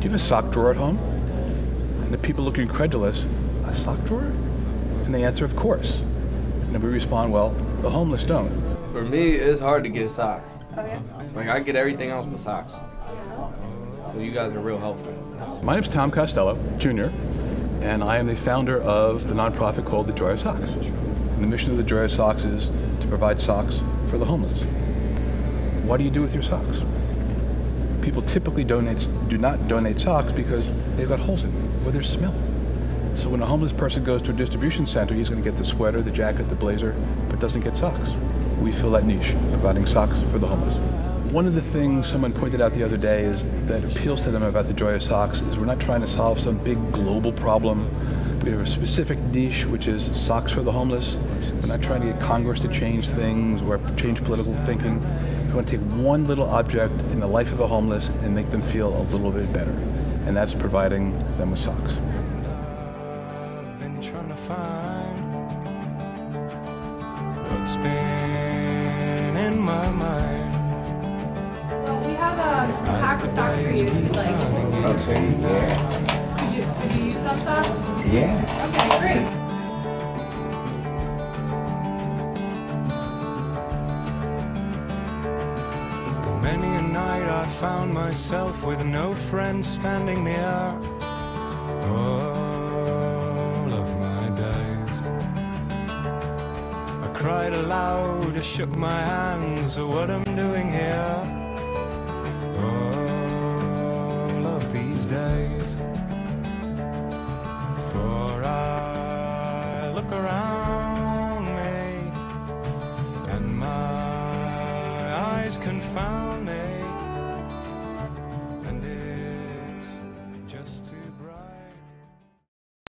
Do you have a sock drawer at home? And the people look incredulous. A sock drawer? And they answer, Of course. And then we respond, Well, the homeless don't. For me, it's hard to get socks. Like I get everything else but socks. But you guys are real helpful. My name is Tom Costello, Jr., and I am the founder of the nonprofit called the Joy of Sox. And the mission of the Joy of Sox is to provide socks for the homeless. What do you do with your socks? People typically donate, do not donate socks because they've got holes in them or they're. So when a homeless person goes to a distribution center, he's going to get the sweater, the jacket, the blazer, but doesn't get socks. We fill that niche, providing socks for the homeless. One of the things someone pointed out the other day is that appeals to them about the Joy of Sox is we're not trying to solve some big global problem. We have a specific niche, which is socks for the homeless. We're not trying to get Congress to change things or change political thinking. We want to take one little object in the life of a homeless and make them feel a little bit better. And that's providing them with socks. been trying to find what's been in my mind. Well, we have a pack of socks for you if you'd like. Okay, yeah. Could you, could you use some socks? Yeah. Okay, great. Many a night I found myself with no friend standing near. All of my days. I cried aloud, I shook my hands at what I'm doing here. All of these days. For I look around me and my confound me.